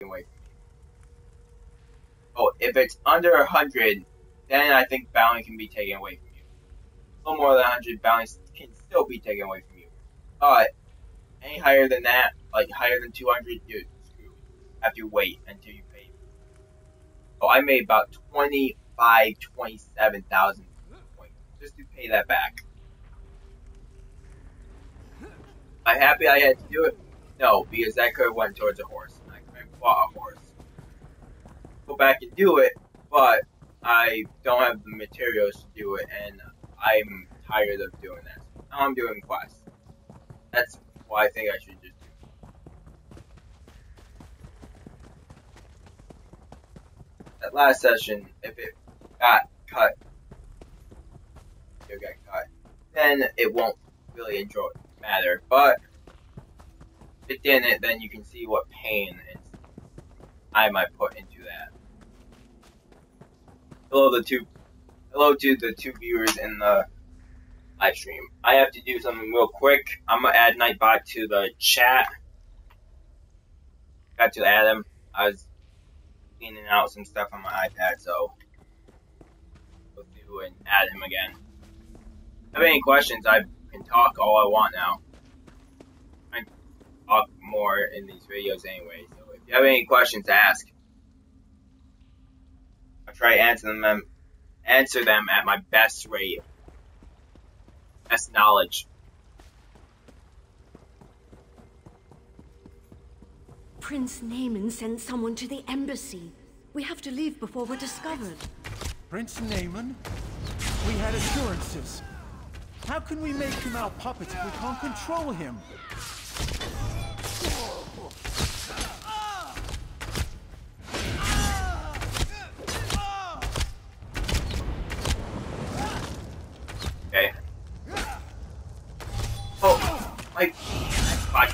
you. Oh, if it's under 100, then I think bounty can be taken away from you. A little more than 100, bounty can still be taken away from you. But any higher than that, like higher than 200, you're screwed. Have to wait until you pay. So I made about 25, 27,000 points just to pay that back. Am I happy I had to do it? No, because that could have went towards a horse. Horse. Go back and do it, but I don't have the materials to do it, and I'm tired of doing that. Now I'm doing quests. That's why I think I should just do. That last session, if it got cut, it got cut, then it won't really enjoy matter. But if it didn't, then you can see what pain I might put into that. Hello, the two. Hello to the two viewers in the live stream. I have to do something real quick. I'm gonna add Nightbot to the chat. Got to add him. I was cleaning out some stuff on my iPad, so go through and add him again. If you have any questions, I can talk all I want now. I talk more in these videos anyway, so if you have any questions, to ask. I'll try to answer them, um, answer them at my best rate best knowledge. Prince Naemon sent someone to the embassy. We have to leave before we're discovered. Prince Naemon? We had assurances. How can we make him our puppet if we can't control him?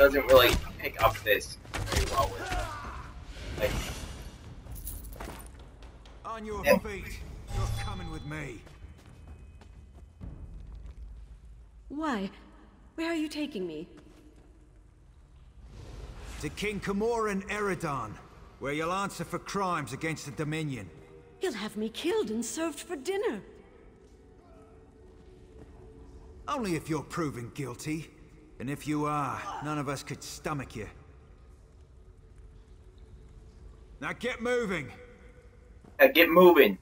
Doesn't really pick up this very well with like On your Yeah. feet. You're coming with me. Why? Where are you taking me? To King Camoran Aeradan, where you'll answer for crimes against the Dominion. He'll have me killed and served for dinner. Only if you're proven guilty. And if you are, none of us could stomach you. Now get moving. Now get moving.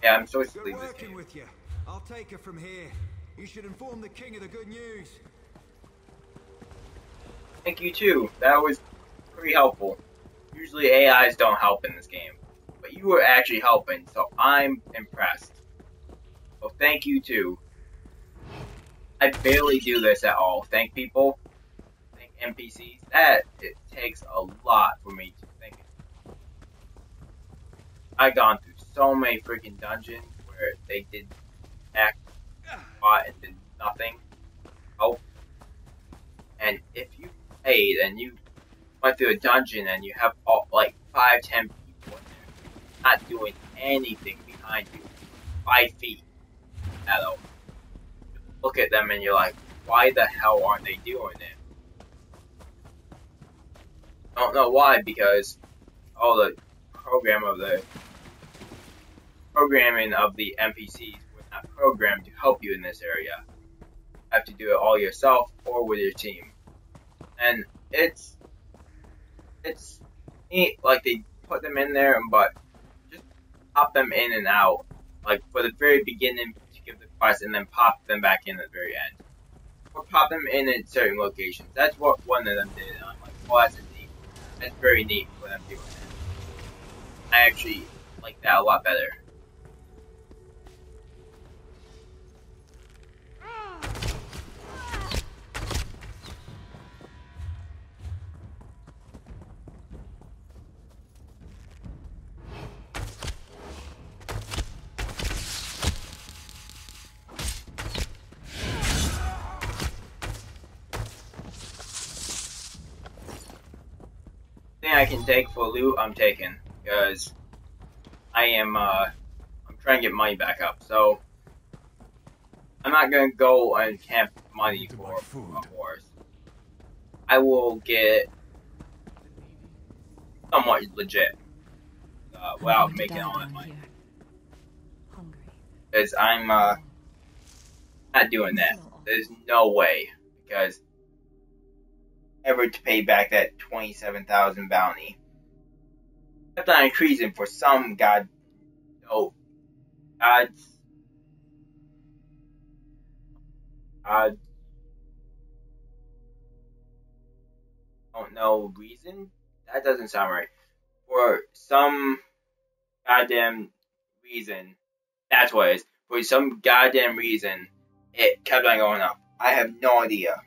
Yeah, I'm supposed to leave this working game. with you. I'll take her from here. You should inform the king of the good news. Thank you too. That was pretty helpful. Usually AIs don't help in this game, but you were actually helping, so I'm impressed. So thank you too. I barely do this at all. Thank people, thank NPCs. That it takes a lot for me to think. I've gone through so many freaking dungeons where they did act spot and did nothing. Oh, and if you played and you went through a dungeon and you have all, like five, ten people in there, not doing anything behind you, five feet at all. Look at them and you're like, why the hell aren't they doing it? I Don't know why because all the program of the programming of the NPCs was not programmed to help you in this area. You have to do it all yourself or with your team. And it's it's neat, like they put them in there but just pop them in and out. Like for the very beginning and then pop them back in at the very end. Or pop them in at certain locations. That's what one of them did. And I'm like, well that's neat. That's very neat for them doing. I actually like that a lot better. I can take for loot, I'm taking because I am uh, I'm trying to get money back up. So I'm not gonna go and camp money for buy food. a horse. I will get somewhat legit uh, without making all that money. Hungry. Because I'm uh, not doing that. There's no way. Because ever to pay back that 27,000 bounty. Kept on increasing for some god. Oh, God's. God. Don't know reason? That doesn't sound right. For some goddamn reason. That's what it is. For some goddamn reason, it kept on going up. I have no idea.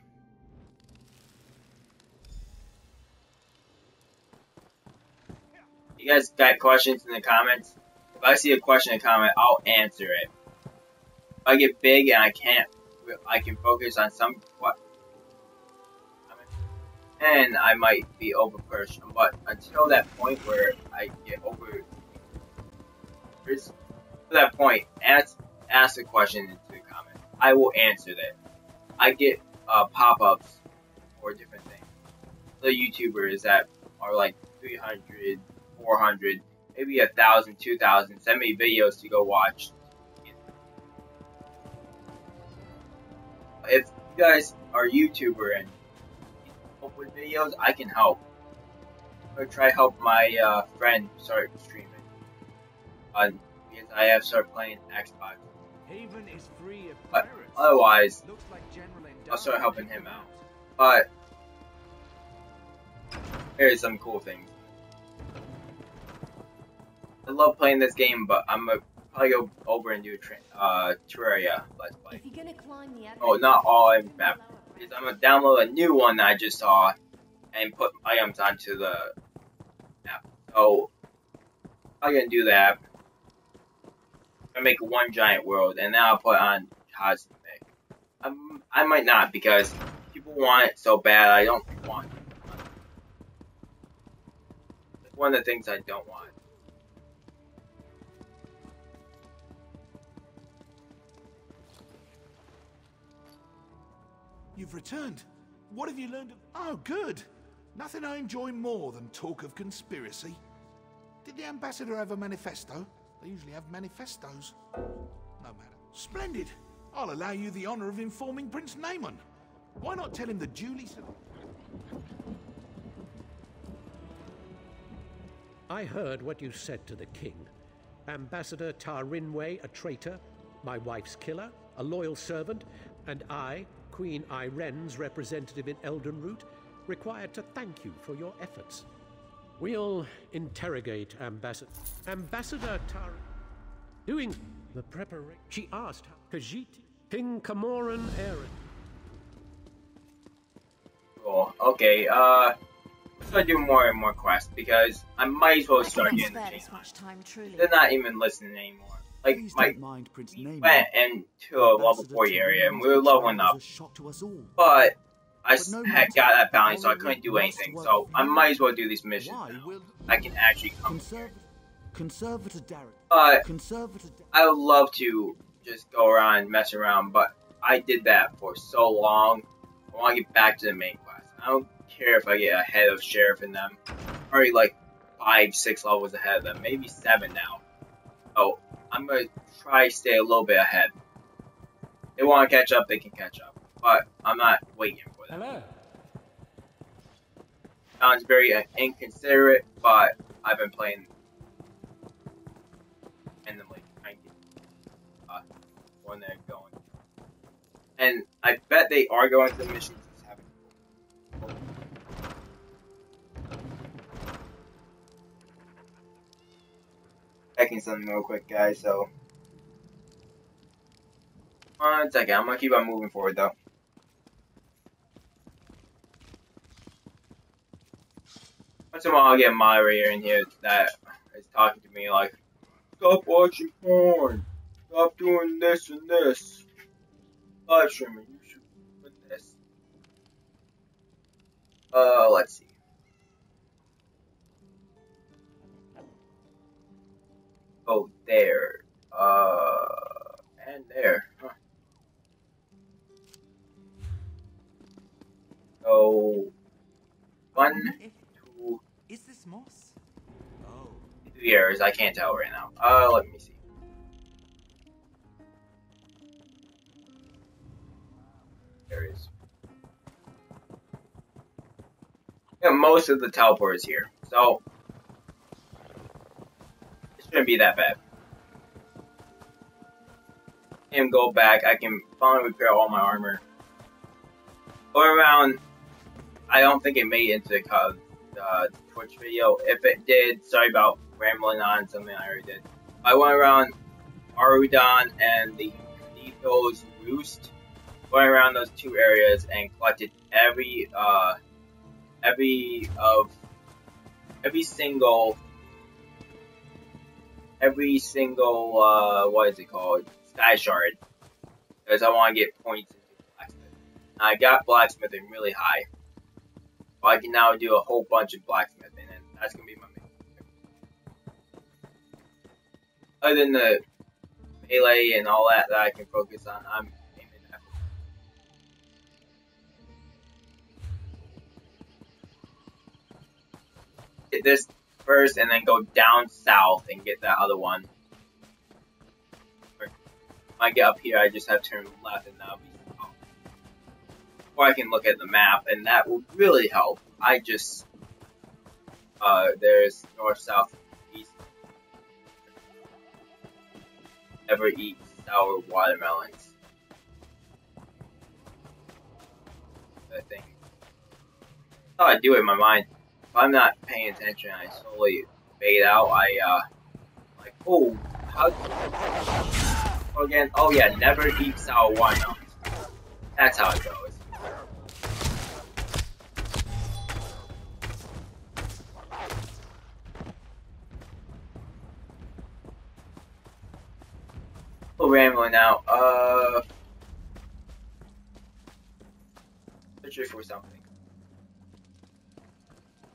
You guys got questions in the comments? If I see a question in the comment, I'll answer it. If I get big and I can't, I can focus on some what, and I might be over pushed. But until that point where I get over, to that point, ask ask a question into the comment. I will answer that. I get uh, pop-ups for different things. The YouTubers that are like 300, 400, maybe a thousand, two thousand, send me videos to go watch. If you guys are YouTuber and help with videos, I can help. Or try help my uh, friend start streaming. Uh, because I have started playing Xbox. Haven is free of But otherwise, like I'll start helping him out. But here's some cool things. I love playing this game, but I'm gonna probably go over and do tra- uh, Terraria Let's Play. If you're gonna climb the Oh, not all every map. Because I'm gonna download a new one that I just saw and put items onto the map. So I'm gonna do that. I'm gonna make one giant world, and then I'll put on cosmic. Um, I might not because people want it so bad. I don't want. It. It's one of the things I don't want. You've returned. What have you learned? Of... Oh, good. Nothing I enjoy more than talk of conspiracy. Did the ambassador have a manifesto? They usually have manifestos. No matter. Splendid. I'll allow you the honor of informing Prince Naemon. Why not tell him the duly... I heard what you said to the king. Ambassador Tar Rinway, a traitor, my wife's killer, a loyal servant, and I, Queen Ayrenn's representative in Elden Root, required to thank you for your efforts. We'll interrogate Ambassador... Ambassador Tar... Doing the preparation... She asked how... Khajiit... King Camoran Aaron... Cool. Okay, uh, let's start doing more and more quests because I might as well start can't getting the chain. much time, truly. They're not even listening anymore. Like, Please my, mind Prince we went into a level Ambassador 40 area and we were leveling betrayal up, shock to us all. but I But no had got that bounty, so I couldn't do anything. So I might as well do these missions Why now. will I can actually come. Conservator, Conservator Darrett, But Conservator. I would love to just go around and mess around, but I did that for so long. I want to get back to the main quest. I don't care if I get ahead of Sheriff and them. Already like five, six levels ahead of them, maybe seven now. So I'm gonna try to stay a little bit ahead. They want to catch up, they can catch up, but I'm not waiting for them. Hello. Sounds very uh, inconsiderate, but I've been playing randomly, trying to uh, when they're going. And I bet they are going to the missions. Checking something real quick, guys. So, one second. I'm gonna keep on moving forward, though. Once in a while, I'll get a moderator in here that is talking to me like, "Stop watching porn. Stop doing this and this. Live streaming. You should put this." Uh, let's see. Oh, there. Uh, and there. Huh. So, one, two, Is this moss? two areas. I can't tell right now. Uh, let me see. Areas. Yeah, most of the teleporters here, so shouldn't be that bad. And go back. I can finally repair all my armor. Go around. I don't think it made it into the uh, Twitch video. If it did, sorry about rambling on something I already did. I went around Arudon and the Nito's Roost, went around those two areas and collected every uh, every of every single every single uh, what is it called skyshard because I want to get points into blacksmith. I got blacksmithing really high. I can now do a whole bunch of blacksmithing, and that's gonna be my main. Other than the melee and all that that I can focus on, I'm aiming at. This first, and then go down south and get that other one. When I get up here, I just have to turn left, and that'll be or I can look at the map, and that will really help. I just, uh, there's north, south, east. Never eat sour watermelons. I think. That's how I do it in my mind. If I'm not paying attention, I slowly fade out. I, uh, like, oh, how, again, oh yeah, never eat sour watermelons. That's how it goes. rambling now. Uh, searching for something.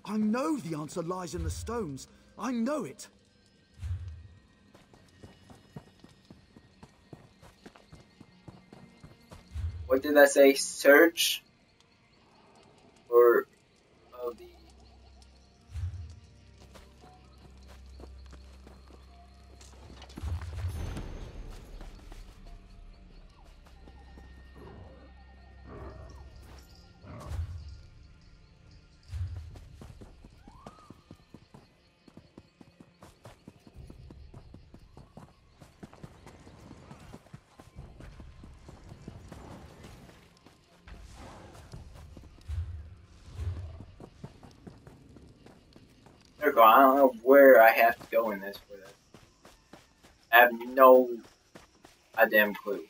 I know the answer lies in the stones. I know it. What did I say? Search for circle. I don't know where I have to go in this for this. I have no a damn clue.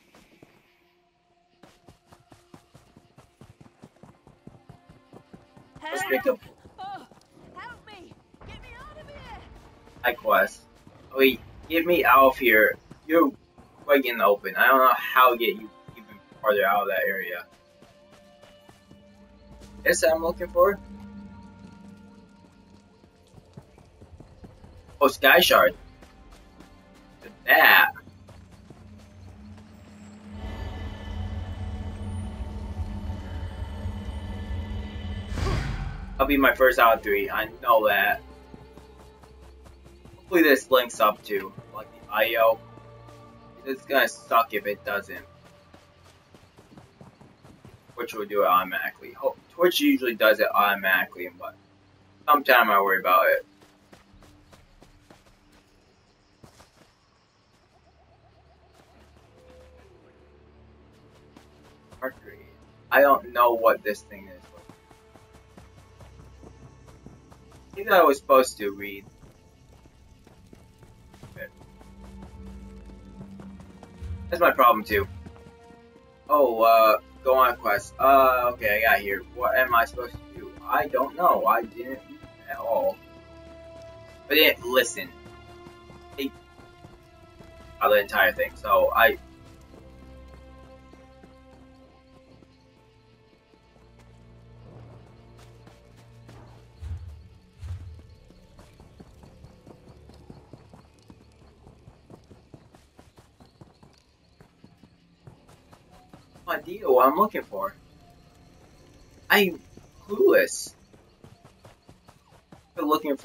Let's pick up. Oh, help me! Get me out of here! Quest. Wait, get me out of here. You're quite in the open. I don't know how to get you even farther out of that area. Guess I'm looking for. Oh, Skyshard. Look at that. I'll be my first out of three. I know that. Hopefully this links up to like the IO. It's gonna suck if it doesn't. Twitch will do it automatically. Twitch usually does it automatically, but sometime I worry about it. Mercury. I don't know what this thing is. I think I was supposed to read. That's my problem too. Oh, uh, go on quest. Uh, okay, I got here. What am I supposed to do? I don't know. I didn't at all. I didn't listen. I, the entire thing. So I idea what I'm looking for. I'm clueless. I'm looking for